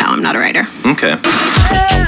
No, I'm not a writer. Okay.